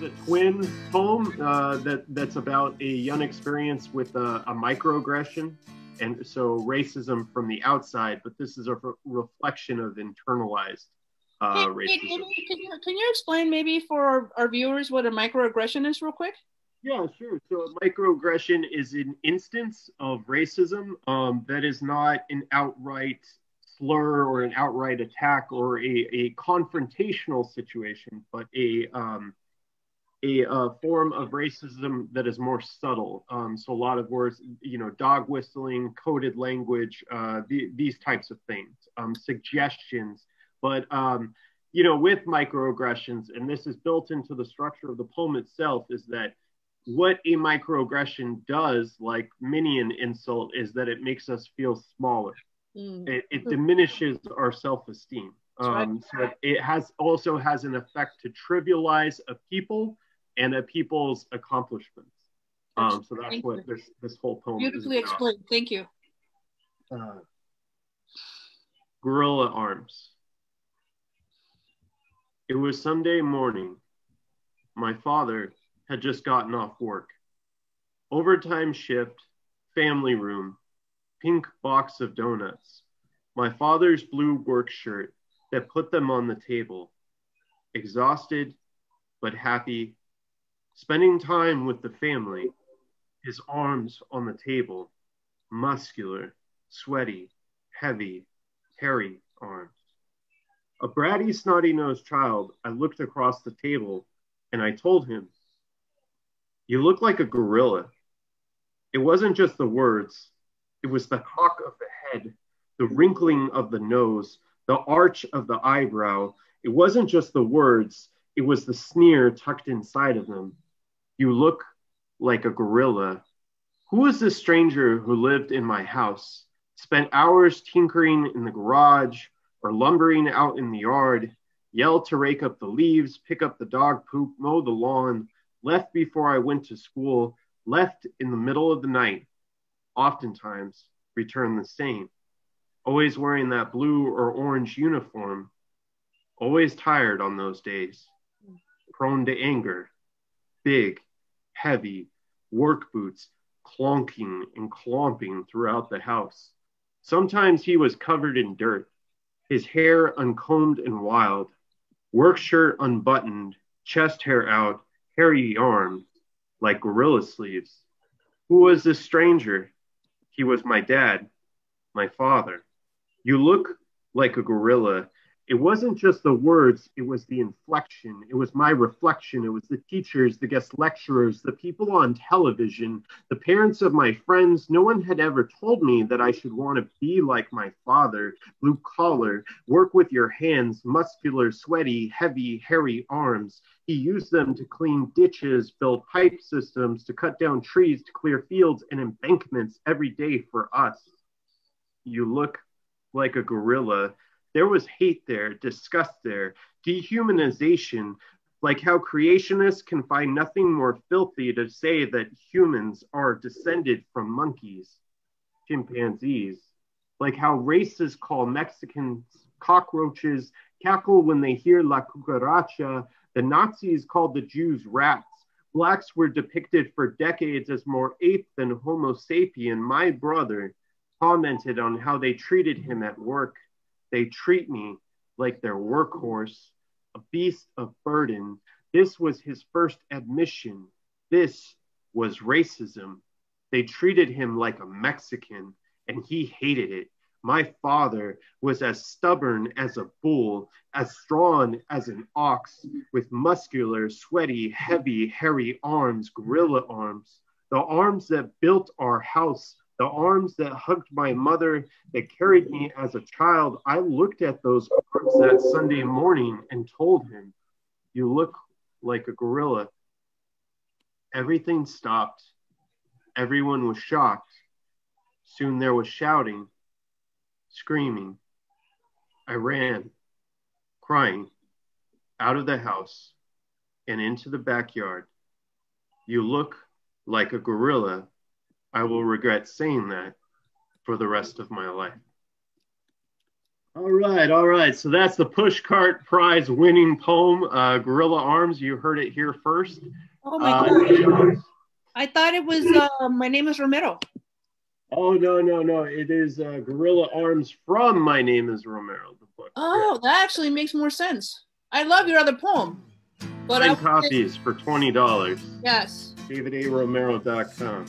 is a twin poem uh, that that's about a young experience with a, a, microaggression, and so racism from the outside. But this is a re- reflection of internalized uh, can, racism. Can, can, you, can you explain maybe for our, our viewers what a microaggression is, real quick? Yeah, sure. So a microaggression is an instance of racism um, that is not an outright slur or an outright attack or a, a confrontational situation, but a um, a, a, form of racism that is more subtle. Um, so a lot of words, you know, dog whistling, coded language, uh, the, these types of things, um, suggestions. But um, you know, with microaggressions, and this is built into the structure of the poem itself, is that what a microaggression does, like many an insult, is that it makes us feel smaller. Mm. It, it, diminishes our self-esteem. Um, so it has also has an effect to trivialize a people and a people's accomplishments. Um, so that's Thank what this this whole poem beautifully explained. Thank you. Uh, gorilla arms. It was Sunday morning. My father had just gotten off work. Overtime shift, family room, pink box of donuts, my father's blue work shirt that put them on the table. Exhausted, but happy, spending time with the family, his arms on the table, muscular, sweaty, heavy, hairy arms. A bratty, snotty nosed child, I looked across the table and I told him, You look like a gorilla. It wasn't just the words, it was the cock of the head, the wrinkling of the nose, the arch of the eyebrow. It wasn't just the words, it was the sneer tucked inside of them. You look like a gorilla. Who is this stranger who lived in my house, spent hours tinkering in the garage or lumbering out in the yard, yelled to rake up the leaves, pick up the dog poop, mow the lawn, left before I went to school, left in the middle of the night, oftentimes returned the same. Always wearing that blue or orange uniform, always tired on those days, prone to anger, big, heavy, work boots clonking and clomping throughout the house. Sometimes he was covered in dirt, his hair uncombed and wild, work shirt unbuttoned, chest hair out, hairy arms like gorilla sleeves. Who was this stranger? He was my dad, my father. You look like a gorilla. It wasn't just the words, it was the inflection. It was my reflection. It was the teachers, the guest lecturers, the people on television, the parents of my friends. No one had ever told me that I should want to be like my father, blue collar, work with your hands, muscular, sweaty, heavy, hairy arms. He used them to clean ditches, build pipe systems, to cut down trees, to clear fields and embankments every day for us. You look like a gorilla. There was hate there, disgust there, dehumanization, like how creationists can find nothing more filthy to say that humans are descended from monkeys, chimpanzees, like how racists call Mexicans cockroaches, cackle when they hear La Cucaracha, the Nazis called the Jews rats. Blacks were depicted for decades as more ape than Homo sapien. My brother commented on how they treated him at work. They treat me like their workhorse, a beast of burden. This was his first admission. This was racism. They treated him like a Mexican, and he hated it. My father was as stubborn as a bull, as strong as an ox, with muscular, sweaty, heavy, hairy arms, gorilla arms, the arms that built our house, the arms that hugged my mother, that carried me as a child. I looked at those arms that Sunday morning and told him, You look like a gorilla. Everything stopped. Everyone was shocked. Soon there was shouting screaming. I ran, crying, out of the house and into the backyard. You look like a gorilla. I will regret saying that for the rest of my life. All right, all right. So that's the Pushcart Prize winning poem, uh, Gorilla Arms. You heard it here first. Oh my Uh, god! I thought it was. Uh, my name is Romero. Oh no, no, no! It is uh, Gorilla Arms from My Name Is Romero. The book. Oh, that actually makes more sense. I love your other poem, but Nine I copies for twenty dollars. yes. DavidARomero.com.